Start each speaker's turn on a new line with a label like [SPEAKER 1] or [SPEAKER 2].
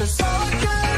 [SPEAKER 1] Cause all I got